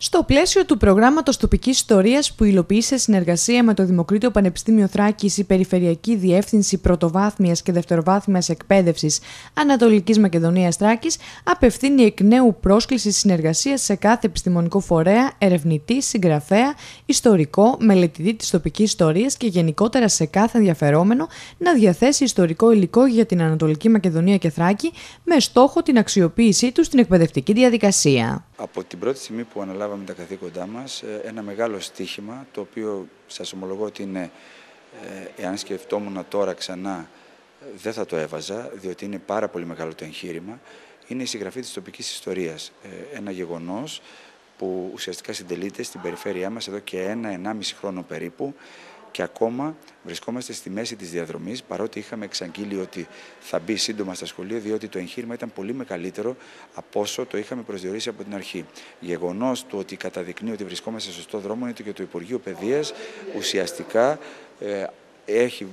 Στο πλαίσιο του προγράμματος τοπικής ιστορίας που υλοποιεί σε συνεργασία με το Δημοκρίτιο Πανεπιστήμιο Θράκης η Περιφερειακή Διεύθυνση Πρωτοβάθμιας και Δευτεροβάθμιας Εκπαίδευσης Ανατολικής Μακεδονίας Θράκης, απευθύνει εκ νέου πρόσκληση συνεργασίας σε κάθε επιστημονικό φορέα, ερευνητή, συγγραφέα, ιστορικό, μελετητή της τοπικής ιστορίας και γενικότερα σε κάθε ενδιαφερόμενο να διαθέσει ιστορικό υλικό για την Ανατολική Μακεδονία και Θράκη με στόχο την αξιοποίησή τους στην εκπαιδευτική διαδικασία. Από την πρώτη στιγμή που αναλάβαμε τα καθήκοντά μας, ε, ένα μεγάλο στίχημα, το οποίο σας ομολογώ ότι είναι, ε, εάν σκεφτόμουν τώρα ξανά, δεν θα το έβαζα, διότι είναι πάρα πολύ μεγάλο το εγχείρημα, είναι η συγγραφή της τοπικής ιστορίας. Ε, ένα γεγονός που ουσιαστικά συντελείται στην περιφέρειά μας εδώ και ένα, ενάμιση χρόνο περίπου, και ακόμα βρισκόμαστε στη μέση της διαδρομής, παρότι είχαμε εξαγγείλει ότι θα μπει σύντομα στα σχολεία, διότι το εγχείρημα ήταν πολύ μεγαλύτερο από όσο το είχαμε προσδιορίσει από την αρχή. Γεγονός του ότι καταδεικνύει ότι βρισκόμαστε σε σωστό δρόμο είναι και το Υπουργείο Παιδείας ουσιαστικά ε, έχει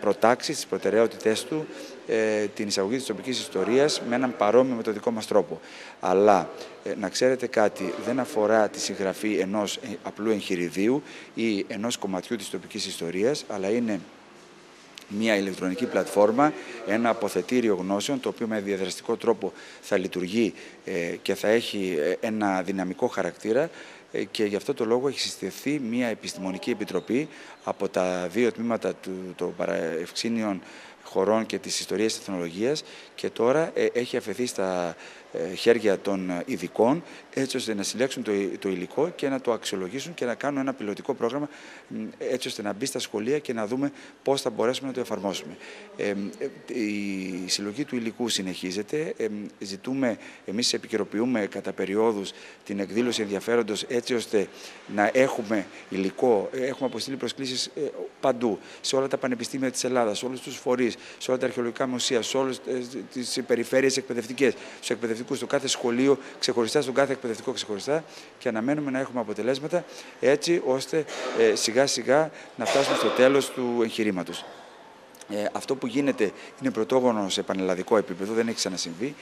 προτάξει στις προτεραιότητές του ε, την εισαγωγή της τοπικής ιστορίας με έναν παρόμοιο με το δικό μας τρόπο. Αλλά ε, να ξέρετε κάτι, δεν αφορά τη συγγραφή ενός ε, απλού εγχειριδίου ή ενός κομματιού της τοπικής ιστορίας, αλλά είναι μια ηλεκτρονική πλατφόρμα, ένα αποθετήριο γνώσεων, το οποίο με διαδραστικό τρόπο θα λειτουργεί και θα έχει ένα δυναμικό χαρακτήρα, ε, και γι' αυτό το λόγο έχει συστηθεί μια επιστημονική επιτροπή από τα δύο τμήματα του, των παραευξήνιων χωρών και της ιστορίας της τεχνολογίας και τώρα ε, έχει αφαιθεί στα ε, χέρια των ειδικών έτσι ώστε να συλλέξουν το, το υλικό και να το αξιολογήσουν και να κάνουν ένα πιλωτικό πρόγραμμα έτσι ώστε να μπει στα σχολεία και να δούμε πώς θα μπορέσουμε να το εφαρμόσουμε. Ε, η συλλογή του υλικού συνεχίζεται. Ε, ζητούμε, εμείς επικαιροποιούμε κατά περιόδους την εκδήλωση ενδιαφέροντος έτσι ώστε να έχουμε υλικό. Έχουμε αποστείλει προσκλήσεις παντού, σε όλα τα πανεπιστήμια της Ελλάδας, σε όλους τους φορείς, σε όλα τα αρχαιολογικά μουσεία, σε όλες τις περιφέρειες εκπαιδευτικές, στους εκπαιδευτικούς στο κάθε σχολείο ξεχωριστά, στον κάθε εκπαιδευτικό ξεχωριστά και αναμένουμε να έχουμε αποτελέσματα έτσι ώστε ε, σιγά σιγά να φτάσουμε στο τέλος του εγχειρήματος. Ε, αυτό που γίνεται είναι πρωτόγωνο σε πανελλαδικό επίπεδο, δεν έχει ξανασυμβεί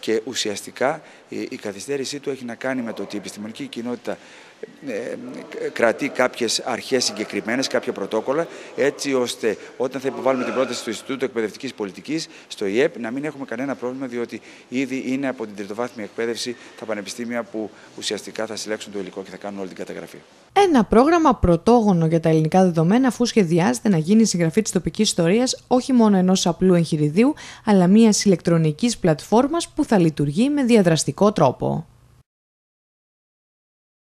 και ουσιαστικά η καθυστέρησή του έχει να κάνει με το ότι η επιστημονική κοινότητα ε, κρατεί κάποιες αρχές συγκεκριμένες, κάποια πρωτόκολλα, έτσι ώστε όταν θα υποβάλουμε την πρόταση του Ινστιτούτου Εκπαιδευτικής Πολιτικής, στο ΙΕΠ, να μην έχουμε κανένα πρόβλημα, διότι ήδη είναι από την τριτοβάθμια εκπαίδευση τα πανεπιστήμια που ουσιαστικά θα συλλέξουν το υλικό και θα κάνουν όλη την καταγραφή. Ένα πρόγραμμα πρωτόγωνο για τα ελληνικά δεδομένα, αφού σχεδιάζεται να γίνει η συγγραφή της τοπικής ιστορίας όχι μόνο ενός απλού εγχειριδίου, αλλά μιας ηλεκτρονικής πλατφόρμας που θα λειτουργεί με διαδραστικό τρόπο.